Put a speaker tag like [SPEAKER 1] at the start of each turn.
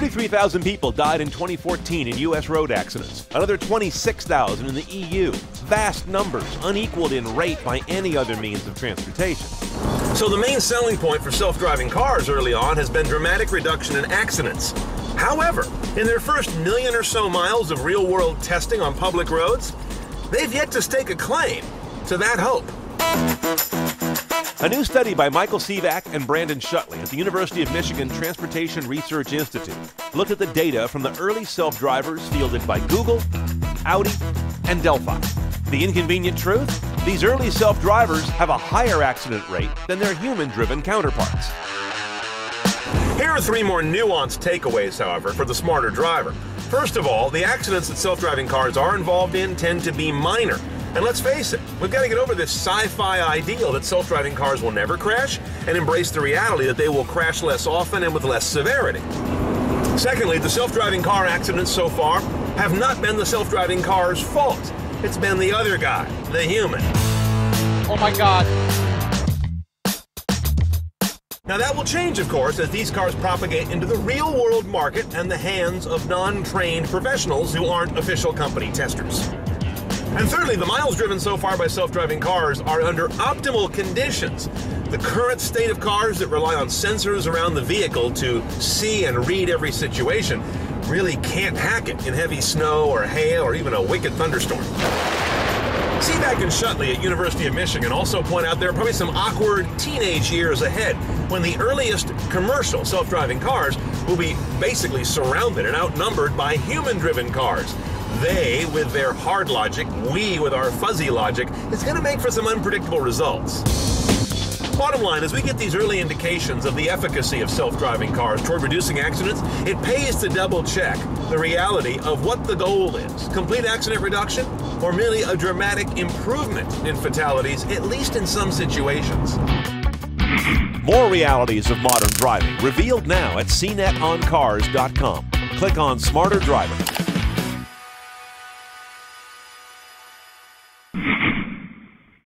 [SPEAKER 1] 33,000 people died in 2014 in U.S. road accidents, another 26,000 in the EU. Vast numbers, unequaled in rate by any other means of transportation.
[SPEAKER 2] So the main selling point for self-driving cars early on has been dramatic reduction in accidents. However, in their first million or so miles of real-world testing on public roads, they've yet to stake a claim to that hope.
[SPEAKER 1] A new study by Michael Sivak and Brandon Schoettle at the University of Michigan Transportation Research Institute looked at the data from the early self drivers fielded by Google, Audi, and Delphi. The inconvenient truth? These early self drivers have a higher accident rate than their human driven counterparts.
[SPEAKER 2] Here are three more nuanced takeaways, however, for the smarter driver. First of all, the accidents that self driving cars are involved in tend to be minor. And let's face it, we've got to get over this sci fi ideal that self driving cars will never crash and embrace the reality that they will crash less often and with less severity. Secondly, the self driving car accidents so far have not been the self driving car's fault. It's been the other guy, the human.
[SPEAKER 3] Oh my god.
[SPEAKER 2] Now that will change, of course, as these cars propagate into the real world market and the hands of non trained professionals who aren't official company testers. And thirdly, the miles driven so far by self-driving cars are under optimal conditions. The current state of cars that rely on sensors around the vehicle to see and read every situation really can't hack it in heavy snow or hail or even a wicked thunderstorm. Sivak and Schoettle at University of Michigan also point out there are probably some awkward teenage years ahead when the earliest commercial self-driving cars will be basically surrounded and outnumbered by human-driven cars. They with their hard logic, we with our fuzzy logic, is going to make for some unpredictable results. Bottom line, as we get these early indications of the efficacy of self-driving cars toward reducing accidents, it pays to double check the reality of what the goal is. Complete accident reduction or merely a dramatic improvement in fatalities, at least in some situations.
[SPEAKER 1] More realities of modern driving revealed now at cnetoncars.com. Click on Smarter Driver.